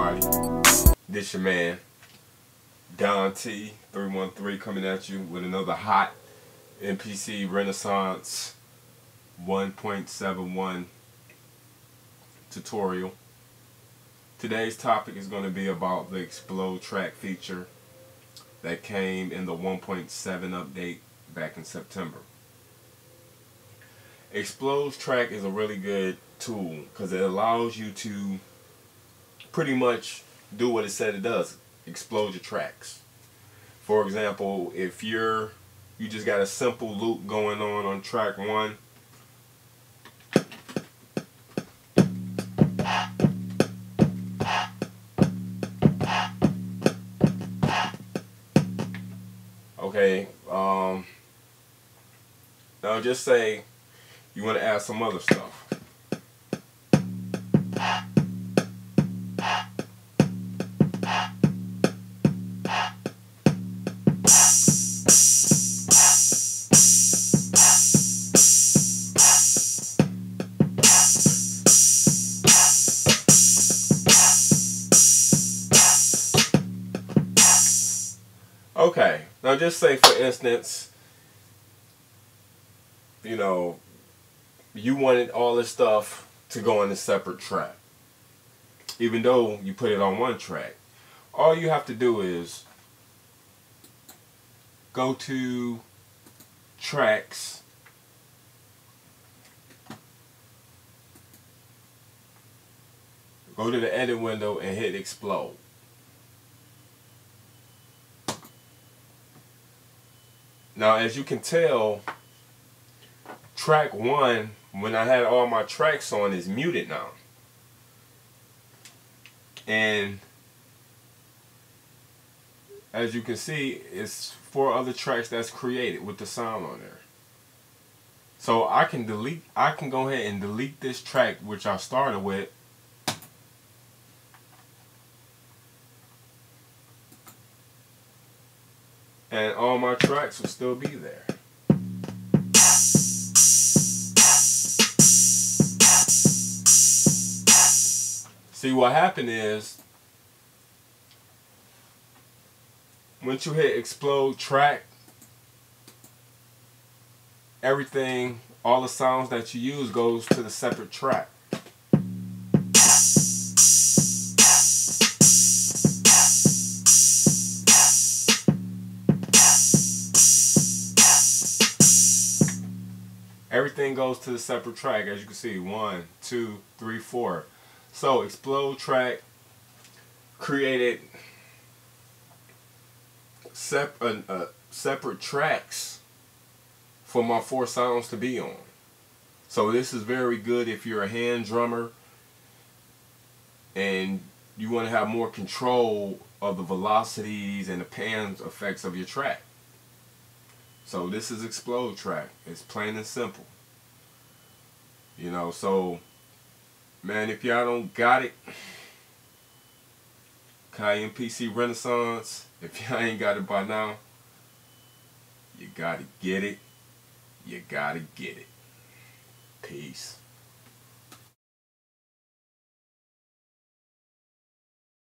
It's your man, Don T, 313, coming at you with another hot MPC Renaissance 1.71 tutorial. Today's topic is going to be about the Explode track feature that came in the 1.7 update back in September. Explode track is a really good tool because it allows you to pretty much do what it said it does explode your tracks. For example if you're you just got a simple loop going on on track one. Okay um now just say you want to add some other stuff Okay, now just say for instance, you know, you wanted all this stuff to go on a separate track. Even though you put it on one track. All you have to do is go to tracks go to the edit window and hit explode. Now, as you can tell, track one, when I had all my tracks on, is muted now. And as you can see, it's four other tracks that's created with the sound on there. So I can delete, I can go ahead and delete this track, which I started with, and all my tracks will still be there. See what happened is once you hit explode track everything all the sounds that you use goes to the separate track. Everything goes to the separate track as you can see. One two three four. So explode track created sep uh, uh, separate tracks for my four sounds to be on. So this is very good if you're a hand drummer and you want to have more control of the velocities and the pan effects of your track so this is explode track. It's plain and simple. You know, so man, if y'all don't got it, Kai MPC Renaissance, if y'all ain't got it by now, you gotta get it. You gotta get it.